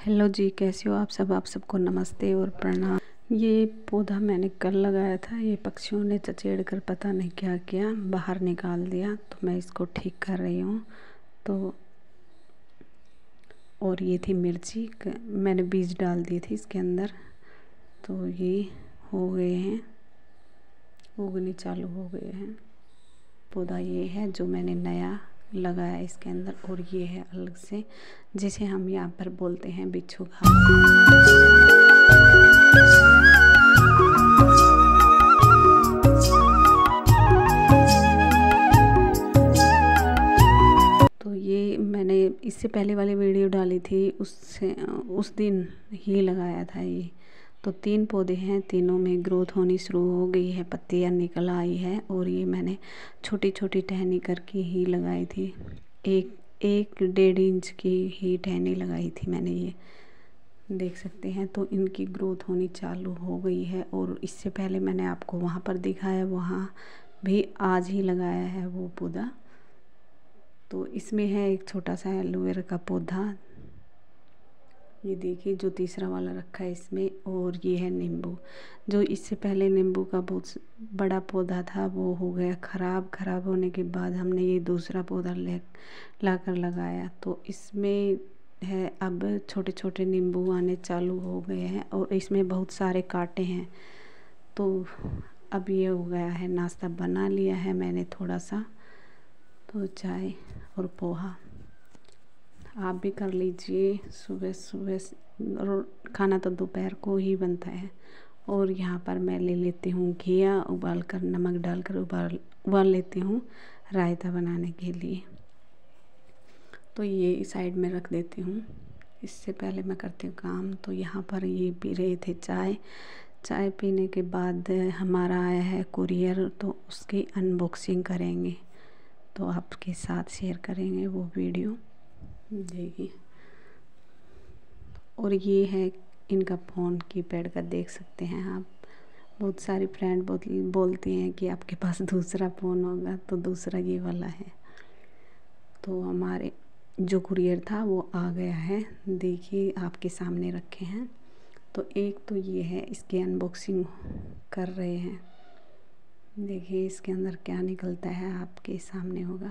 Hello जी, कैसे हो आप सब? आप सबको नमस्ते और प्रणाम। ये पौधा मैंने कल लगाया था, ये पक्षियों ने चचेड़ कर पता नहीं क्या किया, बाहर निकाल दिया तो मैं इसको ठीक कर रही हूँ। तो और ये थी मिर्ची मैंने बीज डाल दिए थे इसके अंदर। तो ये हो गए हैं, उगनी चालू हो गए हैं। पौधा ये है जो मैंने नया लगाया इसके अंदर और ये है अलग से, जिसे हम यहाँ पर बोलते हैं बिच्छू घास तो इससे पहले वाली वीडियो डाली थी, उससे, उस दिन ही लगाया था ये। तो तीन पौधे हैं, तीनों में ग्रोथ होनी शुरू हो गई है, पत्तियाँ निकल आई है और ये मैंने छोटी छोटी टहनी करके ही लगाई थी। एक एक डेढ़ इंच की ही टहनी लगाई थी मैंने ये। देख सकते हैं तो इनकी ग्रोथ होनी चालू हो गई है और इससे पहले मैंने आपको वहाँ पर दिखाया, वहाँ भी आज ही लगाया है वो पौधा। तो इसमें है एक छोटा सा एलोवेरा का पौधा ये देखिए जो तीसरा वाला रखा है इसमें, और ये है नींबू। जो इससे पहले नींबू का बहुत बड़ा पौधा था, वो हो गया ख़राब। ख़राब होने के बाद हमने ये दूसरा पौधा ले ला कर लगाया। तो इसमें है, अब छोटे छोटे नींबू आने चालू हो गए हैं, और इसमें बहुत सारे कांटे हैं। तो अब ये हो गया है, नाश्ता बना लिया है मैंने थोड़ा सा। तो चाय और पोहा। आप भी कर लीजिए। सुबह सुबह खाना तो दोपहर को ही बनता है। और यहाँ पर मैं ले लेती हूँ घिया, उबाल कर, नमक डालकर उबाल उबाल लेती हूँ रायता बनाने के लिए। तो ये साइड में रख देती हूँ। इससे पहले मैं करती हूँ काम। तो यहाँ पर ये पी रहे थे चाय। चाय पीने के बाद हमारा आया है कुरियर। तो उसकी अनबॉक्सिंग करेंगे। तो आपके साथ शेयर करेंगे वो वीडियो। देखिए और ये है इनका फ़ोन की पैड का, देख सकते हैं आप। बहुत सारी फ्रेंड बहुत बोलती हैं कि आपके पास दूसरा फ़ोन होगा तो दूसरा ये वाला है। तो हमारे जो कुरियर था, वो आ गया है। देखिए, आपके सामने रखे हैं। तो एक तो ये है, इसकी अनबॉक्सिंग कर रहे हैं। देखिए, इसके अंदर क्या निकलता है, आपके सामने होगा।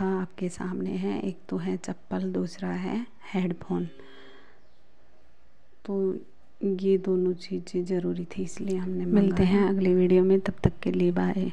था आपके सामने है, एक तो है चप्पल, दूसरा है हेडफोन तो ये दोनों चीज़ें ज़रूरी थी, इसलिए हमने मिलते हैं अगले वीडियो में, तब तक के लिए बाय